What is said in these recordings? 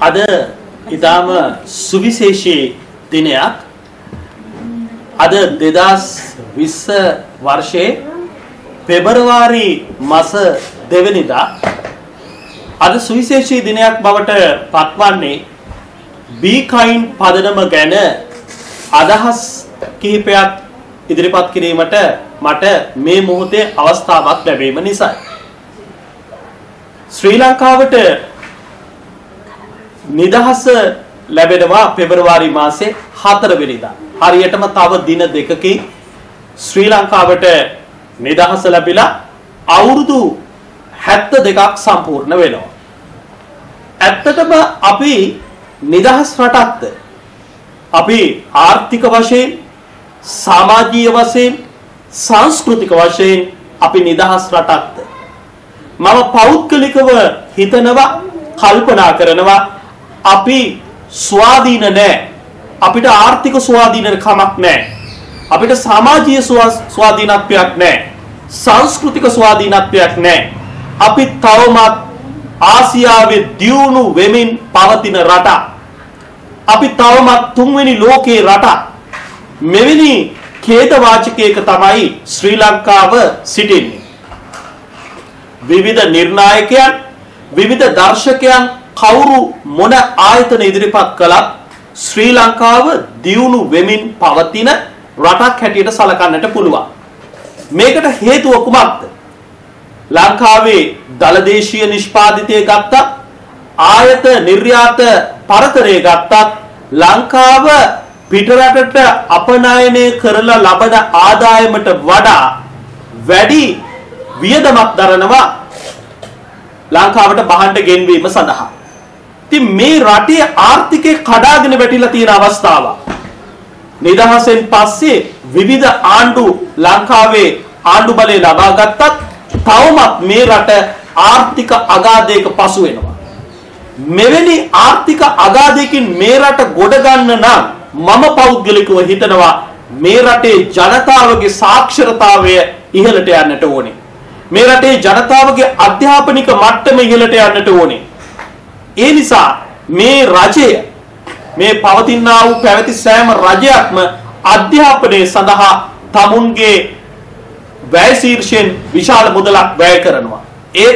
අද ඊටාම සුවිශේෂී දිනයක්. අද 2020 වර්ෂයේ පෙබරවාරි මාස දෙවනිදා අද සුවිශේෂී දිනයක් බවට පත්වන්නේ be kind පදනම ගැන අදහස් කිහිපයක් ඉදිරිපත් කිරීමට මට මේ මොහොතේ අවස්ථාවක් ලැබීම නිසායි. ශ්‍රී ලංකාවට නිදහස ලැබෙනවා පෙබරවාරි මාසේ 4 වෙනිදා. හරියටම තව දින දෙකකින් ශ්‍රී ලංකාවට නිදහස ලැබිලා අවුරුදු 72ක් සම්පූර්ණ වෙනවා. ඇත්තටම අපි නිදහස් රටක්ද? අපි ආර්ථික වශයෙන්, සමාජීය වශයෙන්, සංස්කෘතික වශයෙන් අපි නිදහස් රටක්ද? මම පෞද්ගලිකව හිතනවා, කල්පනා කරනවා අපි ස්වාධීන නැහැ. අපිට ආර්ථික ස්වාධීන කමක් නැහැ. අපිට සමාජීය ස්වාධීනත්වයක් නැහැ. සංස්කෘතික ස්වාධීනත්වයක් නැහැ. අපි තවමත් ආසියාවේ දියුණු වෙමින් පවතින රටක්. අපි තවමත් තුන්වෙනි ලෝකේ රටක්. මෙවැනි ඛේදවාචකයක තමයි ශ්‍රී ලංකාව සිටින්නේ. විවිධ නිර්ණායකයන් විවිධ දර්ශකයන් කවුරු මොන ආයතන ඉදිරිපත් කළත් ශ්‍රී ලංකාව දියුණු වෙමින් පවතින රටක් හැටියට සලකන්නට පුළුවන්. මේකට හේතුව කුමක්ද? ලංකාවේ දලදේශීය නිෂ්පාදිතය ගත්තත් ආයත නිර්යාත පරතරය ගත්තත් ලංකාව පිටරටට අපනයනය කරලා ලබන ආදායමට වඩා වැඩි වියදමක් දරනවා ලංකාවට බහන්ඩ ගෙන්වීම සඳහා. ඉතින් මේ රටේ ආර්ථිකය කඩාගෙන වැටිලා තියෙන අවස්ථාවක්. නිදහසෙන් පස්සේ විවිධ ආණ්ඩු ලංකාවේ ආණ්ඩු බලය ලබා ගත්තත් තවමත් මේ රට ආර්ථික අගාධයක පසු වෙනවා. මෙවැනි ආර්ථික අගාධයකින් මේ රට ගොඩ ගන්න නම් මම පෞද්ගලිකව හිතනවා මේ රටේ ජනතාවගේ සාක්ෂරතාවය ඉහළට යන්නට ඕනේ. මේ රටේ ජනතාවගේ අධ්‍යාපනික මට්ටම ඉහළට යන්නට ඕනේ. ඒ නිසා මේ රජය මේ පවතිනා වූ පැවති සෑම රජයක්ම අධ්‍යාපනය සඳහා තමුන්ගේ වැය ශීර්ෂයෙන් විශාල මුදලක් වැය කරනවා. ඒ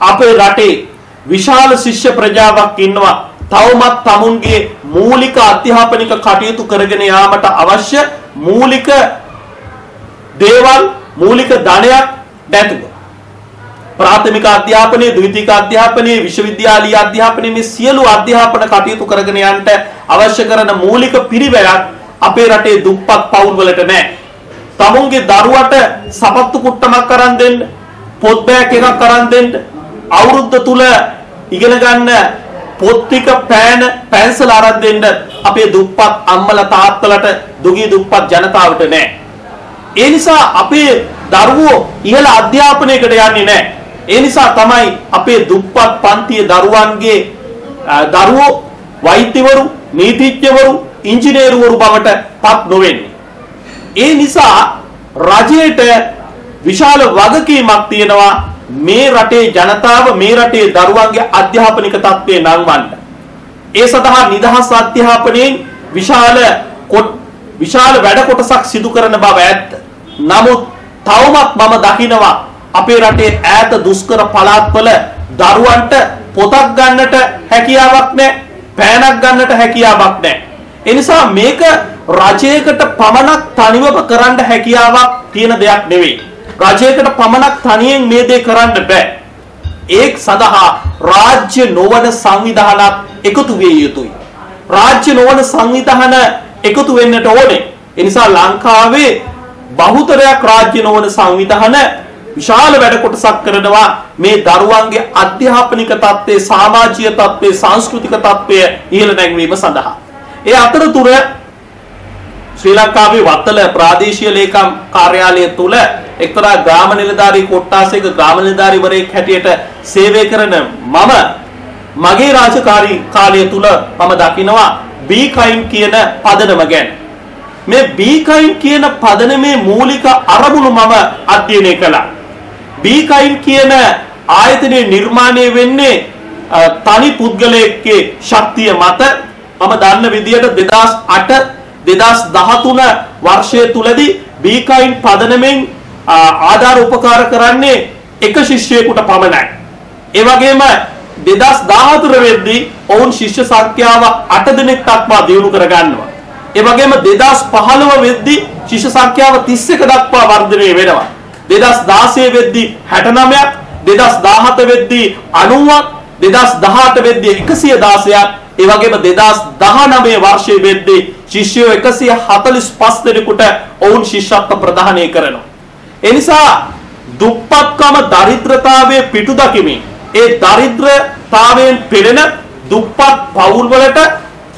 අපේ රටේ විශාල ශිෂ්‍ය ප්‍රජාවක් ඉන්නවා. තවමත් තමුන්ගේ මූලික අධ්‍යාපනික කටයුතු කරගෙන යාමට අවශ්‍ය මූලික දේවල් මූලික ධනයක් නැතුව ප්‍රාථමික අධ්‍යාපනයේ ද්විතීක අධ්‍යාපනයේ විශ්වවිද්‍යාලීය අධ්‍යාපනයේ මේ සියලු අධ්‍යාපන කටයුතු කරගෙන යන්නට අවශ්‍ය කරන මූලික පිරිවැයක් අපේ රටේ දුප්පත් පවුල් වලට නැහැ. තමුන්ගේ දරුවට සපත්තු කුට්ටමක් අරන් දෙන්න, පොත් බෑග් එකක් අරන් දෙන්න, අවුරුද්ද තුල ඉගෙන ගන්න පොත් ටික පෑන පැන්සල් අරන් දෙන්න අපේ දුප්පත් අම්මලා තාත්තලාට දුගී දුප්පත් ජනතාවට නැහැ. ඒ නිසා අපේ දරුවෝ ඉහළ අධ්‍යාපනයකට යන්නේ නැහැ. ඒ නිසා තමයි අපේ දුප්පත් පන්තියේ දරුවන්ගේ දරුවෝ වෛද්‍යවරු, නීතිඥවරු, ඉංජිනේරුවරු බවට පත් නොවෙන්නේ. ඒ නිසා රජයට විශාල වගකීමක් තියෙනවා මේ රටේ ජනතාව මේ රටේ දරුවන්ගේ අධ්‍යාපනික තත්ත්වය නංවන්න. ඒ සඳහා නිදහස් අධ්‍යාපනයෙන් විශාල විශාල වැඩ කොටසක් සිදු කරන බව ඇත්ත. නමුත් තවමත් මම දකිනවා අපේ රටේ ඈත දුෂ්කර පළාත්වල දරුවන්ට පොතක් ගන්නට හැකියාවක් නැහැ, පෑනක් ගන්නට හැකියාවක් නැහැ. ඒ නිසා මේක රජයකට පමණක් තනිවම කරන්න හැකියාවක් තියෙන දෙයක් නෙවෙයි. රජයකට පමණක් තනියෙන් මේ දේ කරන්න බෑ. ඒක සඳහා රාජ්‍ය නොවන සංවිධානات එකතු විය යුතුයි. රාජ්‍ය නොවන සංවිධාන එකතු වෙන්නට ඕනේ. ඒ නිසා ලංකාවේ බහුතරයක් රාජ්‍ය නොවන සංවිධාන විශාල වැඩ කොටසක් කරනවා. මේ දරුවන්ගේ අධ්‍යාපනික තත්ත්වයේ සමාජීය තත්ත්වයේ සංස්කෘතික තත්ත්වය ඉහළ නැංවීම සඳහා. ඒ අතරතුර ශ්‍රී ලංකාවේ වත්තල ප්‍රාදේශීය ලේකම් කාර්යාලය තුල එක්තරා ග්‍රාම නිලධාරී කොට්ටාසයක ග්‍රාම නිලධාරීවරයෙක් හැටියට සේවය කරන මම මගේ රාජකාරී කාලය තුල මම දකිනවා බී කයින් කියන පදනම ගැන. මේ බී කයින් කියන පදනමේ මූලික අරමුණු මම අධ්‍යයනය කළා. බී කයින් කියන ආයතනයේ නිර්මාණය වෙන්නේ තනි පුද්ගලයෙක්ගේ ශක්තිය මත මම දන්න විදියට 2008 2013 වර්ෂය තුලදී බීකයින් පදනමෙන් ආධාර උපකාර කරන්නේ එක ශිෂ්‍යයෙකුට පමණයි. ඒ වගේම 2014 වෙද්දී ඔවුන් ශිෂ්‍ය සංඛ්‍යාව 8 දෙනෙක් දක්වා දියුණු කර ගන්නවා. ඒ වගේම 2015 වෙද්දී ශිෂ්‍ය සංඛ්‍යාව 31 දක්වා වර්ධනය වෙනවා. 2016 වෙද්දී 69ක් 2017 වෙද්දී 90ක් 2018 වෙද්දී 116ක් ඒ වගේම 2019 වර්ෂයේ වෙද්දී ශිෂ්‍යයෝ 145 දෙනෙකුට ඔවුන් ශිෂ්‍යත්ව ප්‍රදානය කරනවා. ඒ නිසා දුප්පත්කම දරිද්‍රතාවයේ පිටු දකිමින් ඒ දරිද්‍රතාවයෙන් පෙළෙන දුප්පත් පවුල් වලට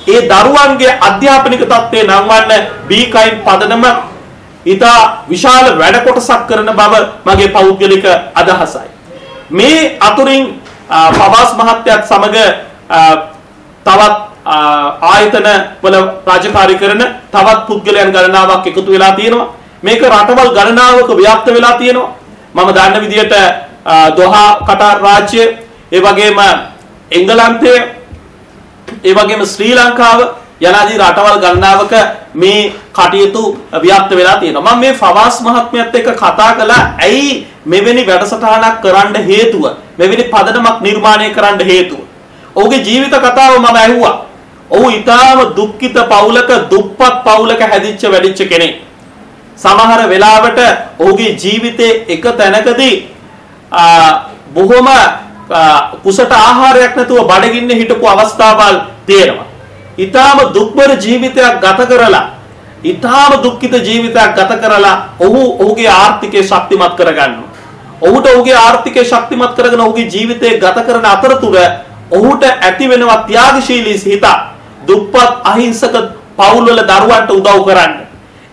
ඒ දරුවන්ගේ අධ්‍යාපනික තත්ත්වය නංවන්න බීකයින් පදනම ඉතා විශාල වැඩ කොටසක් කරන බව මගේ පෞද්ගලික අදහසයි. මේ අතුරින් පවාස් මහත්තයත් සමග තවත් ආයතන වල රාජකාරී කරන තවත් පුද්ගලයන් ගණනාවක් එකතු වෙලා තියෙනවා. මේක රටවල් ගණනාවක ව්‍යාප්ත වෙලා තියෙනවා. මම දන්න විදිහට දොහා කටාර් රාජ්‍ය, ඒ වගේම එංගලන්තය, ඒ වගේම ශ්‍රී ලංකාව යනාදී රටවල් ගණනාවක මේ කටයුතු ව්‍යාප්ත වෙලා තියෙනවා. මම මේ ෆවාස් මහත්මයාත් එක්ක කතා කළා ඇයි මෙවැනි වැඩසටහනක් කරන්න හේතුව, මෙවැනි පදනමක් නිර්මාණය කරන්න හේතුව. ඔහුගේ ජීවිත කතාව මම ඇහුවා. ඔහු ඊටාම දුක්ඛිත පවුලක, දුප්පත් පවුලක හැදිච්ච වැඩිච්ච කෙනෙක්. සමහර වෙලාවට ඔහුගේ ජීවිතේ එක තැනකදී බොහොම කුසට ආහාරයක් නැතුව බඩගින්න හිටපු අවස්ථාවල් තියෙනවා. ඊටාම දුක්බර ජීවිතයක් ගත කරලා ඊටාම දුක්ඛිත ජීවිතයක් ගත කරලා ඔහු ඔහුගේ ආර්ථිකය ශක්තිමත් කරගන්නවා. ඔහුට ඔහුගේ ආර්ථිකය ශක්තිමත් කරගෙන ඔහුගේ ජීවිතය ගත කරන අතරතුර ඔහුට ඇති වෙනවා ත්‍යාගශීලී සිත. දුප්පත් අහිංසක පවුල්වල දරුවන්ට උදව් කරන්න.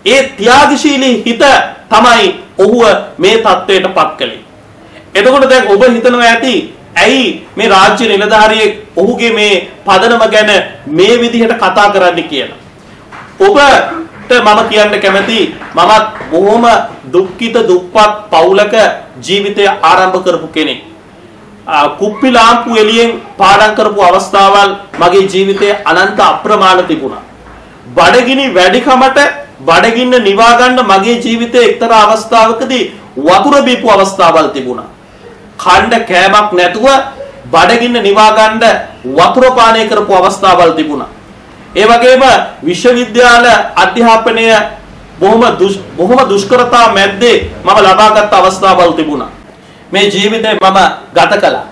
ඒ ත්‍යාගශීලී හිත තමයි ඔහුව මේ தത്വයට පත් කළේ. එතකොට දැන් ඔබ හිතනවා ඇති ඇයි මේ රාජ්‍ය නිලධාරියෙක් ඔහුගේ මේ පදනම ගැන මේ විදිහට කතා කරන්න කියලා. ඔබට මම කියන්න කැමති මමත් බොහොම දුක්ඛිත දුප්පත් පවුලක ජීවිතය ආරම්භ කරපු කෙනෙක්. කුප්පි ලාම්පු එළියෙන් පාඩම් කරපු අවස්ථාවල් මගේ ජීවිතයේ අනන්ත අප්‍රමාණ තිබුණා. බඩගිනි වැඩිකමට බඩගින්න නිවා ගන්න මගේ ජීවිතයේ එක්තරා අවස්ථාවකදී වතුර බීපු අවස්ථාවල් තිබුණා. ඛණ්ඩ කෑමක් නැතුව බඩගින්න නිවා ගන්න වතුර පානය කරපු අවස්ථාවල් තිබුණා. ඒ වගේම විශ්වවිද්‍යාල අධ්‍යාපනය බොහොම බොහොම දුෂ්කරතා මැද්දේ මම ලබාගත් අවස්ථාවල් තිබුණා. මේ ජීවිතේ මම ගත කළා.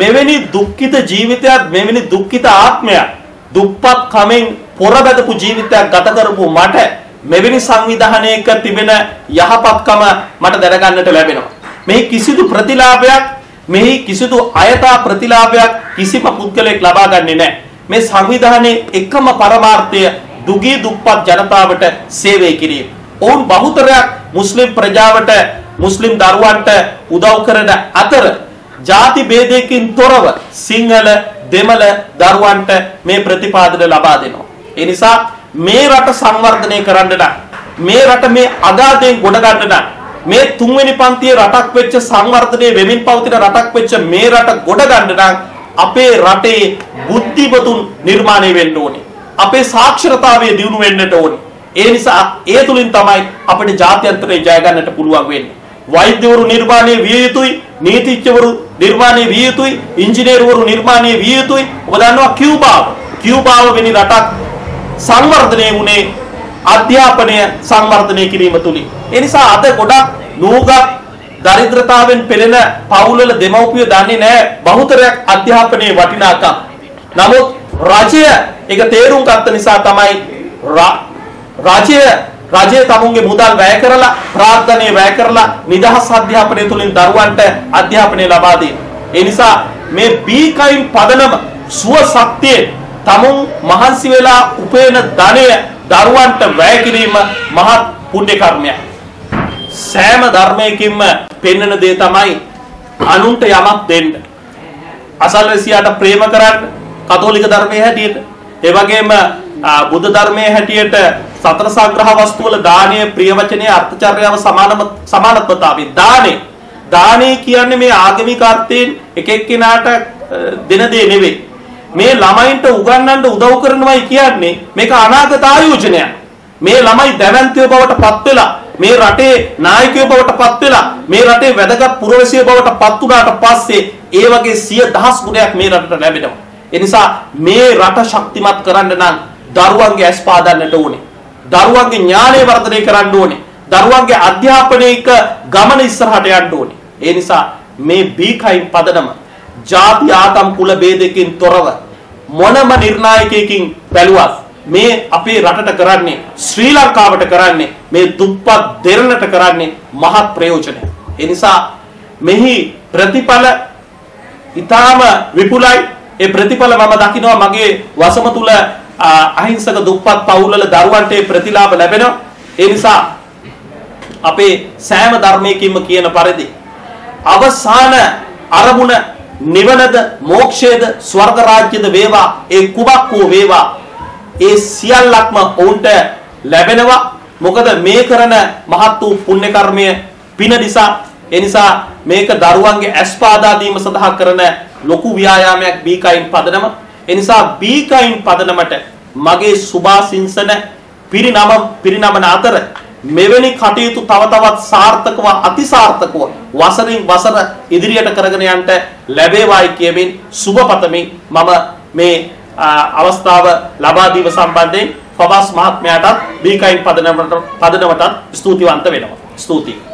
මෙවැනි දුක්ඛිත ජීවිතයක් මෙවැනි දුක්ඛිත ආත්මයක් දුප්පත් කමෙන් පොරබැදපු ජීවිතයක් ගත කරපු මට මෙවැනි සංවිධානයක තිබෙන යහපත්කම මට දැනගන්නට ලැබෙනවා. මේ කිසිදු ප්‍රතිලාභයක් මෙහි කිසිදු අයථා ප්‍රතිලාභයක් කිසිම පුද්ගලයෙක් ලබා ගන්නේ නැහැ. මේ සංවිධානයේ එකම පරමාර්ථය දුගී දුප්පත් ජනතාවට සේවය කිරීම. ඔවුන් බහුතරයක් මුස්ලිම් ප්‍රජාවට මුස්ලිම් දරුවන්ට උදව් කරන අතර ಜಾති ભેදයකින් තොරව සිංහල දෙමළ දරුවන්ට මේ ප්‍රතිපාදන ලබා දෙනවා. ඒ නිසා මේ රට සංවර්ධනය කරන්න මේ රට මේ අගාධයෙන් ගොඩ ගන්න මේ තුන්වෙනි පන්තියේ රටක් වෙච්ච සංවර්ධනයේ වෙමින් පවතින රටක් වෙච්ච මේ රට ගොඩ ගන්න අපේ රටේ බුද්ධිමතුන් නිර්මාණය වෙන්න ඕනේ. අපේ සාක්ෂරතාවය දියුණු වෙන්නට ඕනේ. ඒ නිසා ඒ තුලින් තමයි අපිට ජාත්‍යන්තරේ ජය ගන්නට පුළුවන් වෙන්නේ. වෛද්‍යවරු නිර්මාණය විය යුතුයි, නීතිඥවරු නිර්මාණය විය යුතුයි, ඉංජිනේරුවරු නිර්මාණය විය යුතුයි. ඔබ දන්නවා කියුබාව. කියුබාව වෙනි රටක් සංවර්ධනය වුණේ අධ්‍යාපනය සංවර්ධනය කිරීම තුලින්. ඒ නිසා අද ගොඩක් නූගත් දරිද්‍රතාවෙන් පෙළෙන පවුල්වල දෙමව්පියෝ දන්නේ නැහැ බහුතරයක් අධ්‍යාපනයේ වටිනාකම්. නමුත් රජය ඒක තේරුම් ගත්ත නිසා තමයි රජය රජය තමුන්ගේ මුදල් වැය කරලා ප්‍රාර්ථනීය වැය කරලා නිදහස් අධ්‍යාපනය තුලින් දරුවන්ට අධ්‍යාපනය ලබා දෙන්නේ. ඒ නිසා මේ බීකයින් පදනම සුව ශක්තියේ තමුන් මහන්සි වෙලා උපයන ධනය දරුවන්ට වැය කිරීම මහත් පුණ්‍ය කර්මයක්. සෑම ධර්මයකින්ම පෙන්වන දේ තමයි අනුන්ට යමක් දෙන්න. අසල්වැසියාට ප්‍රේම කරන්න කතෝලික ධර්මයේ හැටියට. ඒ වගේම බුද්ධ ධර්මයේ හැටියට සතර සංග්‍රහ වස්තු වල දානීය ප්‍රිය වචනයේ අර්ථචර්යාව සමානම සමානත්වතාවය දානේ දානේ කියන්නේ මේ ආගමික අර්ථයෙන් එක එක්කිනාට දෙන දේ නෙවෙයි. මේ ළමයින්ට උගන්වන්න උදව් කරනවයි කියන්නේ මේක අනාගත ආයෝජනයක්. මේ ළමයි දැවැන්තයෝ බවට පත් වෙලා මේ රටේ නායකයෝ බවට පත් වෙලා මේ රටේ වැදගත් පුරවැසියෝ බවට පත් වුණාට පස්සේ ඒ වගේ සිය දහස් ගුණයක් මේ රටට ලැබෙනවා. ඒ නිසා මේ රට ශක්තිමත් කරන්න නම් දරුවන්ගේ ඇස් පාදන්නට ඕනේ. දරුවන්ගේ ඥානය වර්ධනය කරන්න ඕනේ. දරුවන්ගේ අධ්‍යාපනයක ගමන ඉස්සරහට යන්න ඕනේ. ඒ නිසා මේ බීකයින් පදනම ಜಾති ආතම් කුල ભેදකින් තොරව මොනම නිර්ණායකයකින් බැලුවත් මේ අපේ රටට කරන්නේ ශ්‍රී ලංකාවට කරන්නේ මේ දුප්පත් දෙරණට කරන්නේ මහත් ප්‍රයෝජනය. ඒ නිසා මෙහි ප්‍රතිඵල ඊටාම විපුලයි. ඒ ප්‍රතිඵල මම දකිනවා මගේ වසම තුල අහිංසක දුප්පත් පවුල්වල දරුවන්ට ප්‍රතිලාභ ලැබෙනවා. ඒ නිසා අපේ සෑම ධර්මයකින්ම කියන පරිදි අවසාන අරමුණ නිවනද මොක්ෂයද ස්වර්ග රාජ්‍යද වේවා ඒ කුමක් වූ වේවා. ඒ සියල්ලක්ම ඔවුන්ට ලැබෙනවා. මොකද මේ කරන මහත් වූ පුණ්‍ය කර්මය පින නිසා ඒ නිසා මේක දරුවන්ගේ ඇස්පාදා දීම සඳහා කරන ලොකු ව්‍යායාමයක් බීකයින් පදනම. ඒ නිසා බීකයින් පදනමට මගේ සුභාසින්සන පිරිනම පිරිනමන අතර මෙවැනි කටයුතු තව තවත් සාර්ථකව අතිසාර්ථකව වසරින් වසර ඉදිරියට කරගෙන යන්න ලැබේවායි කියමින් සුබ පතමින් මම මේ අවස්ථාව ලබා දීම සම්බන්ධයෙන් ෆබස් මහත්මයාටත් බීකයින් පදනමට පදනමටත් ස්තුතිවන්ත වෙනවා. ස්තුතියි.